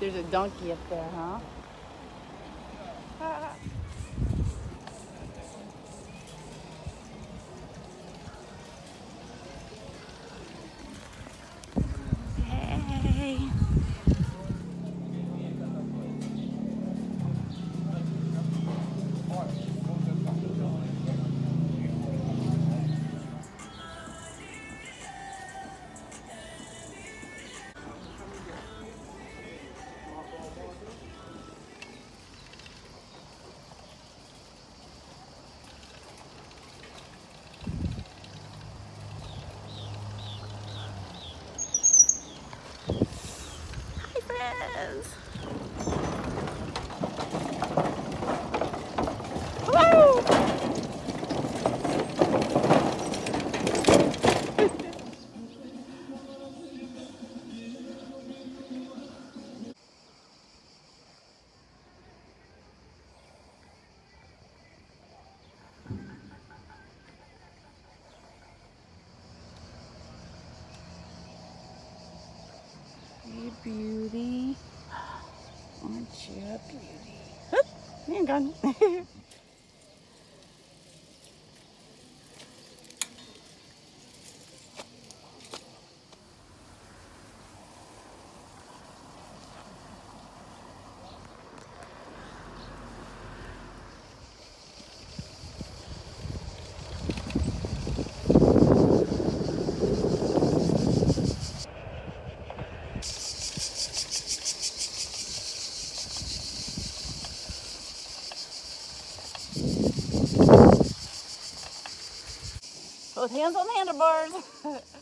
There's a donkey up there, huh? Friends. Hello. Beauty. You a beauty? Hup, hang on. Both hands on the handlebars.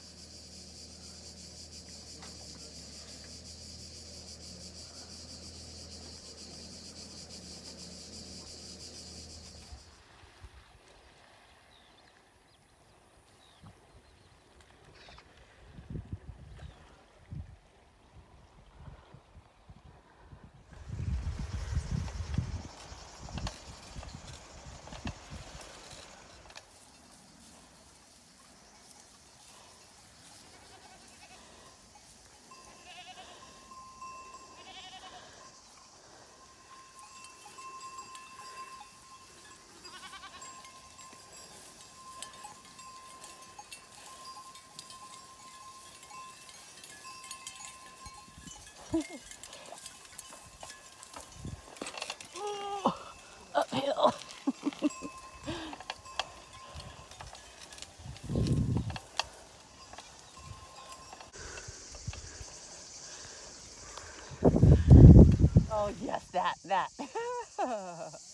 Oh, Uphill. oh yes, that, that.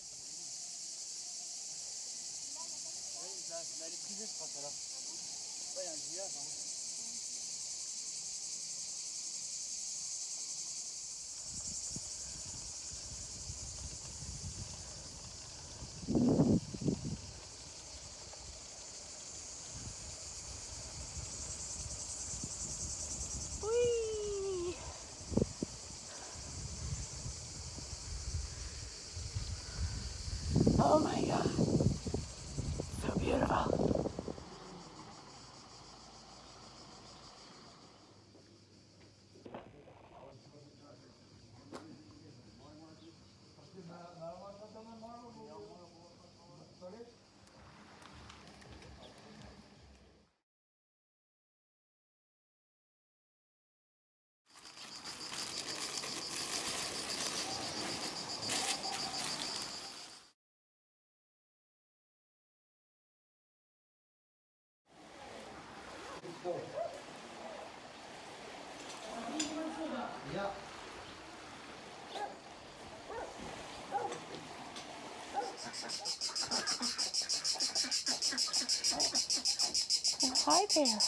eyebrow.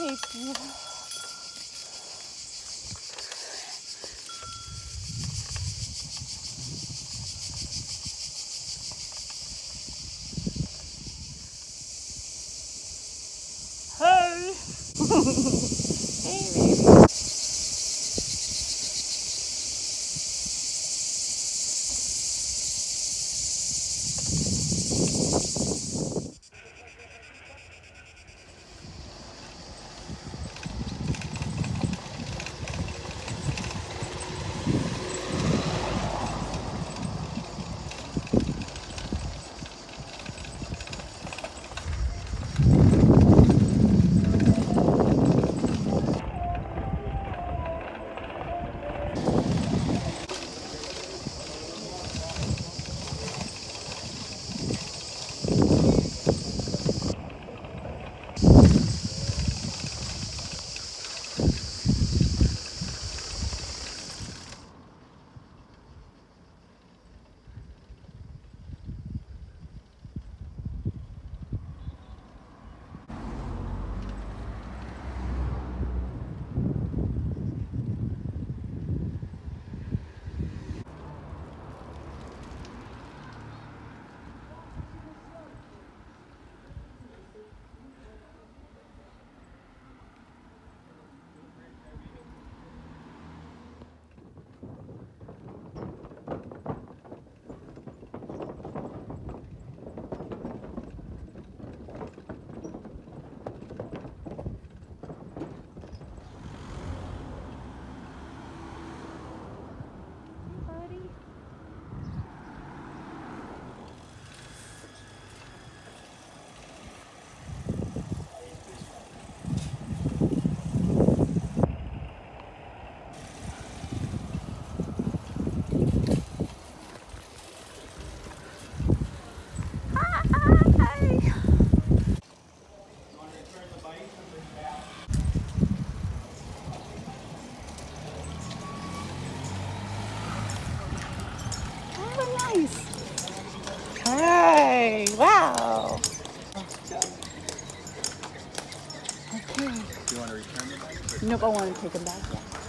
テープをはい。Want to return? Nope, I want to take them back. Yeah.